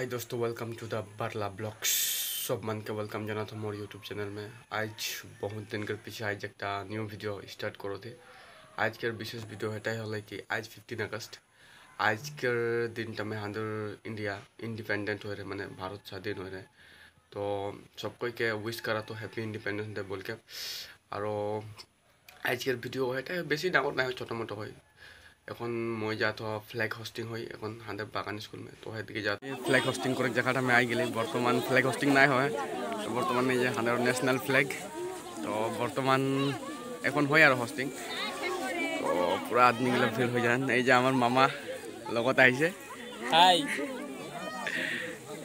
हाय दोस्तों welcome to the बरला blocks सब मन के वेलकम जाना था मोर यूट्यूब चैनल में आज बहुत दिन के पीछे आज एक न्यू वीडियो स्टार्ट करो थे आज के विशेष वीडियो है हल कि आज फिफ्टीन अगस्त आज के दिन तो मैं हाँ इंडिया इंडिपेंडेंट हो रहे मैंने भारत स्वाधीन हो रहे तो सबको के विश करा तो हैप्पी इंडिपेंडेंस डे बोल के और आज के वीडियो है बेसि डांगर ना छोटो मोटो है এখন মই যা তো ফ্ল্যাগ হোস্টিং হয় এখন হাঁদের বাগান স্কুল में तो সেদিকে যা ফ্ল্যাগ হোস্টিং করে জায়গাটা আমি আই গেলে বর্তমান ফ্ল্যাগ হোস্টিং নাই হয়। তো বর্তমান এই যে হাঁদের ন্যাশনাল ফ্ল্যাগ তো বর্তমান এখন হয় আর হোস্টিং তো পুরা আদমিগুলো ভিড় হয়ে যান। এই যে আমার মামা লগত আহিছে। Hi,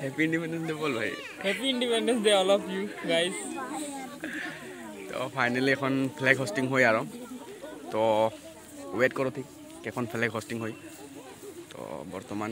হ্যাপি ইন্ডিপেন্ডেন্স ডে বল ভাই। Happy Independence Day, all of you guys. তো ফাইনেলি এখন ফ্ল্যাগ হোস্টিং হয় আৰু। তো ৱেইট কৰোঁ ঠিক কেইখন ফ্ল্যাগ হোস্টিং হয়। তো বৰ্তমান